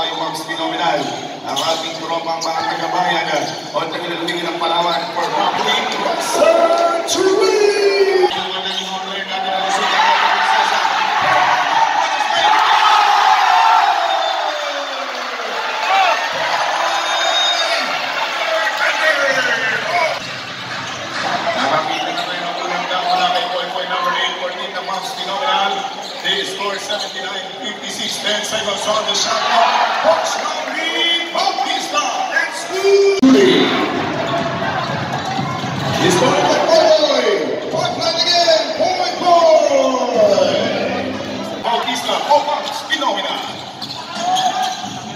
mga mga phenomenal. Ang ating tropang mga kagabayan o tagilalingin ng Palawan for Public Surgery! 79 PPC stands favors on the shot clock. Coach Lauri Bautista and Scoody. He's going to boy. Point blank again. Point goal. Bautista over Spinomina.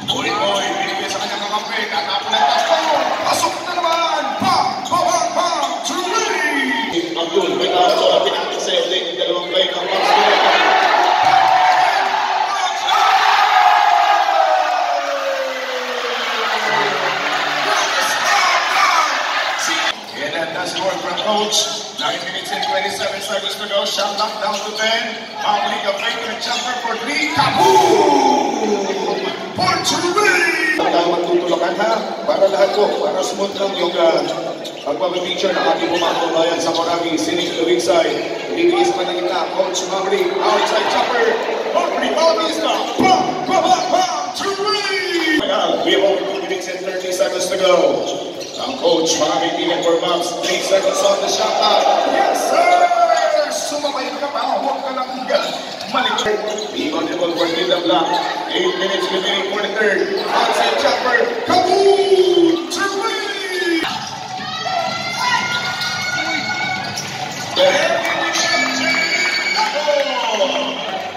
Boy, boy, ini biasanya kakak kakak kakak from coach. 9 minutes and 27 seconds to go. Shot lock down to 10. Public of and jumper for 3. Kaboom! Portugal! Ang magtutulakan ha, para lahat po, para smooth lang yung uh, pagpapapicture ng ating pumakong bayan sa Marami, Sinig to the side. Bibigis pa ng kita, Coach Mabri, outside Mabri Bautista! Bang! Bang! Bang! Bang! Three! We have only 2 minutes and 30 seconds to go. Ang coach, mga kaibigan for Moms, 3 seconds on the shot clock. Yes, sir! Ka pa, lang the block. 8 minutes remaining for the third. Outside chopper, Kaboom! Three!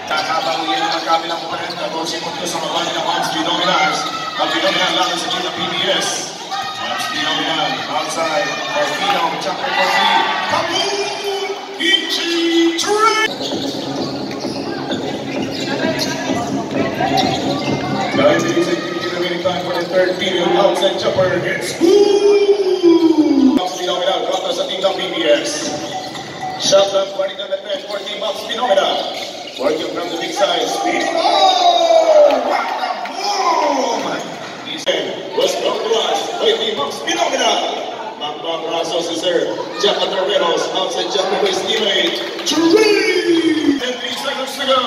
Kakabawian ng kabilang oponente ang bossing punto sa mga ng Mavs Phenomenals. Ang Phenomenal laban sa Gina PBS. And 50 remaining time for the third period. Outside chopper hits. Mavs Phenomenal, kontra sa team ng PBS. Shot down, 20 on the 10 for team Mavs Phenomenal. Working from the big side. Speed. Oh! What a move! Was brought to us by team Mavs Phenomenal. Magbang Raso si Sir Jack Atarveros outside chopper with teammate. Three! And three seconds to go.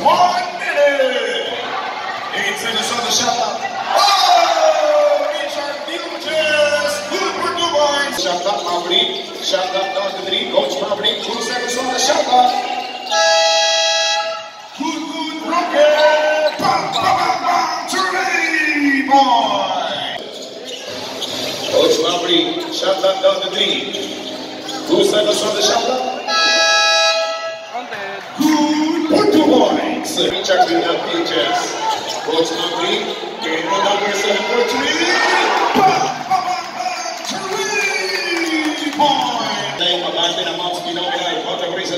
One minute! Eight seconds on the shot clock. Oh! Richard Vilches! Good for two points. Shot clock, Mabri. Shot clock down. Coach Mabri. Two seconds on the shot clock. Good, good, rocket! Bang, bang, bang, bang! Three point! Coach Mabri. Three. Two seconds on the shot clock. Good for two points. Richard Vilches. Coach Mabri. Game number seven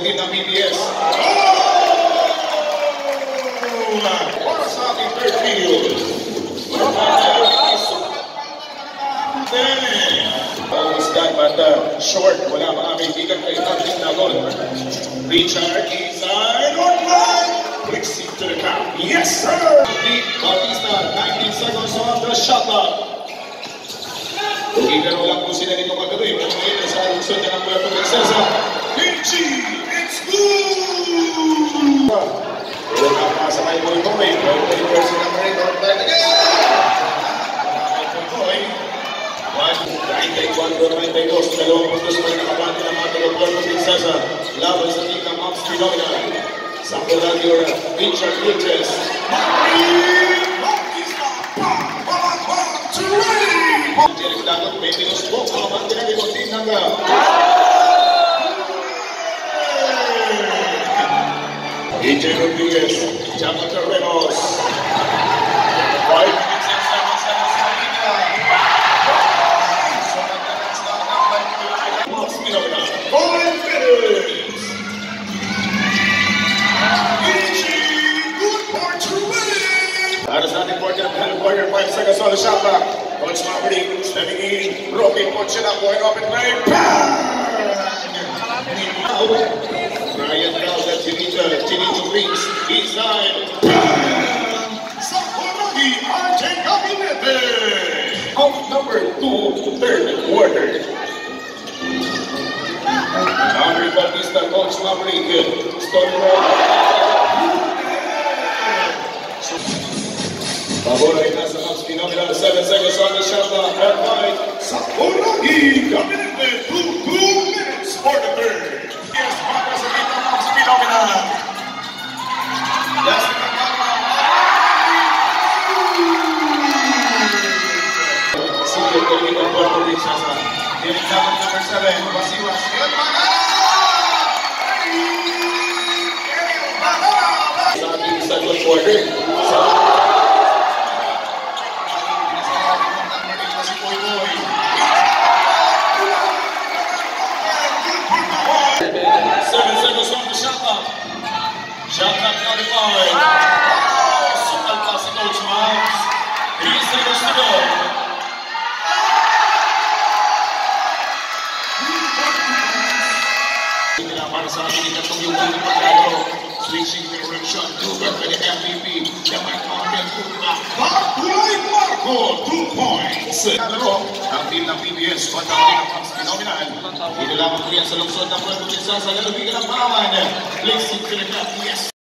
Kontra pa rin sa team ng PBS. Para sa ating third period. Almost done, uh, short. Wala mga kaibigan kay Patrick Nagon. Richard inside on line. Quick seat to the cap. Yes, sir! Deep Bautista, 19 seconds on the shot clock. Kikaro lang po sila nito kagabi. Ngayon sa lungsod na ng Puerto Princesa. Pichi! It's good! Pero nakapasa kay Boy Boy. Boy Boy versus number 8. On time again. Kay Boy Boy. 1, 91, 92. Dalawang puntos pa rin nakabante ng mga taga Puerto Princesa. Laban sa team ng Mavs Phenomenal. Sample lang your Richard Gutierrez. Jerry Dagot, 22 po. Kabante na itong team ng AJ Rodriguez, Jamal Terrenos. 5 Five seconds on the shot clock. Coach stepping in, blocking, punching up, going up and playing. Bang! Ryan now that he needs inside. Sakuragi Out number two, third quarter. Now everybody's the coach Maverick, Nasa Mavs Phenomenal, 7 seconds on the shot clock, and five. Sakuragi coming in there to two minutes for the third. Yes, para sa Vita Mavs Phenomenal. Yes, Sige, tuloy ng Puerto Princesa. Dinig dapat number 7, Basiwas. Sa ating second quarter. Sa ating ikatong yung unang pagkado. Switching direction. Dugan for the MVP. Yaman Mountain Kuka. Bakulay Marco, two points. Laro, ang team PBS team ng Mavs Phenomenal. Dito lamang po yan sa lungsod ng Puerto Princesa. Lalabigan ang pangalan. Lexi Philippines. Yes.